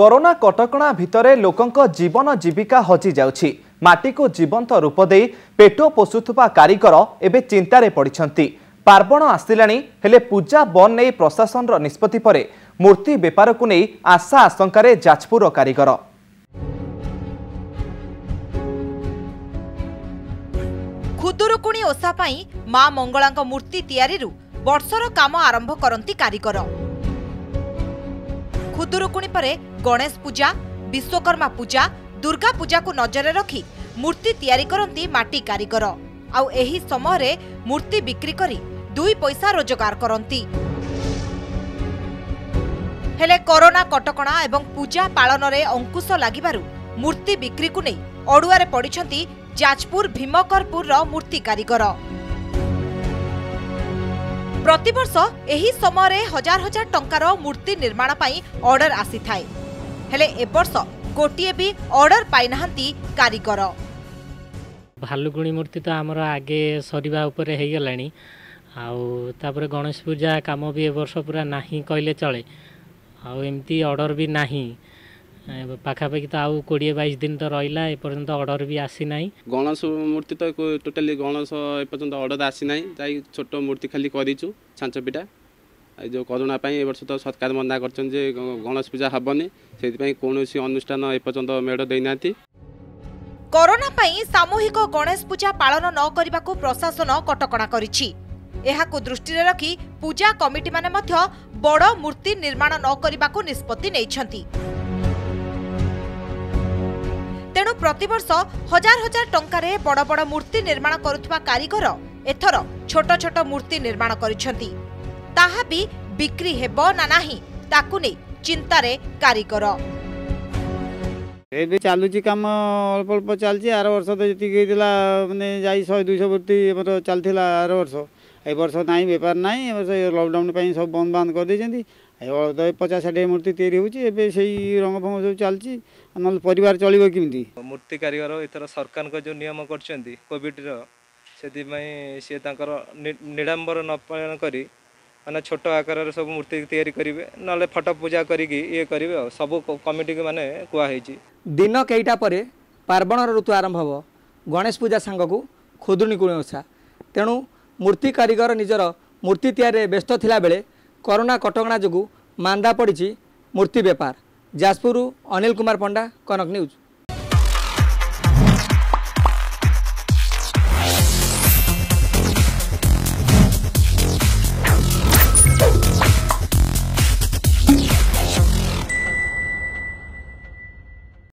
Corona କଟକଣା ଭିତରେ ଲୋକଙ୍କ ଜୀବନ ଜୀବିକା ହଜି ଯାଉଛି। ମାଟିକୁ ଜୀବନ୍ତ ରୂପ ଦେଇ ପେଟ ପୋଷୁଥିବା କାରିଗର ଏବେ ଚିନ୍ତାରେ ପଡ଼ିଛନ୍ତି। ପାର୍ବଣ ଆସିଲାଣି ହେଲେ ପୂଜା ବନ୍ଦ ନେଇ ପ୍ରଶାସନର ନିଷ୍ପତ୍ତି ପରେ ମୂର୍ତ୍ତି ବେପାରକୁ ନେଇ ଆଶା ଆଶଙ୍କାରେ ଯାଜପୁର କାରିଗର। ଖୁଦୁରୁକୁଣି ଓଷା ପାଇଁ ମା ମଙ୍ଗଳାଙ୍କ ମୂର୍ତ୍ତି ତିଆରିରୁ ବର୍ଷର କାମ ଆରମ୍ଭ କରନ୍ତି କାରିଗର। ଖୁଦୁରୁକୁଣି ପରେ ଗଣେଶ ପୂଜା ବିଶ୍ୱକର୍ମା ପୂଜା ଦୁର୍ଗା ପୂଜାକୁ ନଜରରେ ରଖି ମୂର୍ତ୍ତି ତିଆରି କରନ୍ତି ମାଟି କାରିଗର। ଆଉ ଏହି ସମୟରେ ମୂର୍ତ୍ତି ବିକ୍ରି କରି ଦୁଇ ପଇସା ରୋଜଗାର କରନ୍ତି। ହେଲେ କରୋନା କଟକଣା ଏବଂ ପୂଜା ପାଳନରେ ଅଙ୍କୁଶ ଲାଗିବାରୁ ମୂର୍ତ୍ତି ବିକ୍ରିକୁ ନେଇ ଅଡୁଆରେ ପଡ଼ିଛନ୍ତି ଯାଜପୁର ଭୀମକରପୁରର ମୂର୍ତ୍ତି କାରିଗର। ପ୍ରତିବର୍ଷ ଏହି ସମୟରେ ହଜାର ହଜାର ଟଙ୍କାର ମୂର୍ତ୍ତି ନିର୍ମାଣ ପାଇଁ ଅର୍ଡର ଆସିଥାଏ ହେଲେ ଏବର୍ଷ ଗୋଟିଏ ବି ଅର୍ଡର ପାଇନାହାନ୍ତି କାରିଗର ଭାଲୁକୁଣି ମୂର୍ତ୍ତି ତ ଆମର ଆଗେ ସରିବା ଉପରେ ହେଇଗଲାଣି ଆଉ ତାପରେ ଗଣେଶ ପୂଜା କାମ ବି ଏ ବର୍ଷ ପୁରା ନାହିଁ କହିଲେ ଚଳେ ଆଉ ଏମିତି ଅର୍ଡ଼ର ବି ନାହିଁ ଏ ପାଖାପାଖି ତ ଆଉ କୋଡ଼ିଏ ବାଇଶ ଦିନ ତ ରହିଲା ଏପର୍ଯ୍ୟନ୍ତ ଅର୍ଡ଼ର ବି ଆସିନାହିଁ। ଗଣେଶ ମୂର୍ତ୍ତି ତ ଟୋଟାଲି ଗଣେଶ ଏପର୍ଯ୍ୟନ୍ତ ଅର୍ଡ଼ର ଆସିନାହିଁ ଯାଇ ଛୋଟ ମୂର୍ତ୍ତି ଖାଲି କରିଛୁ ଛାଞ୍ଚ ପିଠା ଏ ଯେଉଁ କରୋନା ପାଇଁ ଏ ବର୍ଷ ତ ସରକାର ମନା କରିଛନ୍ତି ଯେ ଗଣେଶ ପୂଜା ହେବନି ସେଥିପାଇଁ କୌଣସି ଅନୁଷ୍ଠାନ ଏପର୍ଯ୍ୟନ୍ତ ମେଢ଼ ଦେଇନାହାନ୍ତି। କରୋନା ପାଇଁ ସାମୂହିକ ଗଣେଶ ପୂଜା ପାଳନ ନ କରିବାକୁ ପ୍ରଶାସନ କଟକଣା କରିଛି। ଏହାକୁ ଦୃଷ୍ଟିରେ ରଖି ପୂଜା କମିଟିମାନେ ମଧ୍ୟ ବଡ଼ ମୂର୍ତ୍ତି ନିର୍ମାଣ ନ କରିବାକୁ ନିଷ୍ପତ୍ତି ନେଇଛନ୍ତି। ପ୍ରତିବର୍ଷ ହଜାର ହଜାର ଟଙ୍କାରେ ବଡ଼ ବଡ଼ ମୂର୍ତ୍ତି ନିର୍ମାଣ କରୁଥିବା କାରିଗର ଏଥର ଛୋଟ ଛୋଟ ମୂର୍ତ୍ତି ନିର୍ମାଣ କରିଛନ୍ତି। ତାହା ବି ବିକ୍ରି ହେବ ନା ନାହିଁ ତାକୁ ନେଇ ଚିନ୍ତାରେ କାରିଗର। ଏବେ ଚାଲୁଛି କାମ ଅଳ୍ପ ଅଳ୍ପ ଚାଲିଛି ଆର ବର୍ଷ ତ ଯେତିକି ହେଇଥିଲା ମାନେ ଯାଇ ଶହେ ଦୁଇଶହ ମୂର୍ତ୍ତି ଆମର ଚାଲିଥିଲା ଆର ବର୍ଷ। ଏ ବର୍ଷ ନାହିଁ ବେପାର ନାହିଁ ଏ ବର୍ଷ ଲକଡାଉନ୍ ପାଇଁ ସବୁ ବନ୍ଦ ବାନ୍ଦ କରିଦେଇଛନ୍ତି। ଏ ବର୍ଷ ତ ପଚାଶ ଷାଠିଏ ମୂର୍ତ୍ତି ତିଆରି ହେଉଛି ଏବେ ସେଇ ରଙ୍ଗ ଫଙ୍ଗ ସବୁ ଚାଲିଛି ନହେଲେ ପରିବାର ଚଳିବ କେମିତି? ମୂର୍ତ୍ତି କାରିଗର ଏଥର ସରକାରଙ୍କ ଯେଉଁ ନିୟମ କରିଛନ୍ତି କୋଭିଡ଼ର ସେଥିପାଇଁ ସିଏ ତାଙ୍କର ନିଡ଼ାମ୍ବର ନ ପାଳନ କରି ମାନେ ଛୋଟ ଆକାରରେ ସବୁ ମୂର୍ତ୍ତି ତିଆରି କରିବେ ନହେଲେ ଫଟୋ ପୂଜା କରିକି ଇଏ କରିବେ ଆଉ ସବୁ କମିଟିକୁ ମାନେ କୁହାହେଇଛି। ଦିନ କେଇଟା ପରେ ପାର୍ବଣର ଋତୁ ଆରମ୍ଭ ହେବ ଗଣେଶ ପୂଜା ସାଙ୍ଗକୁ ଖୁଦୁରୁକୁଣି ଓଷା। ତେଣୁ ମୂର୍ତ୍ତି କାରିଗର ନିଜର ମୂର୍ତ୍ତି ତିଆରିରେ ବ୍ୟସ୍ତ ଥିଲାବେଳେ କରୋନା କଟକଣା ଯୋଗୁଁ ମାନ୍ଦା ପଡ଼ିଛି ମୂର୍ତ୍ତି ବେପାର। ଯାଜପୁରରୁ ଅନିଲ କୁମାର ପଣ୍ଡା କନକ ନ୍ୟୁଜ୍।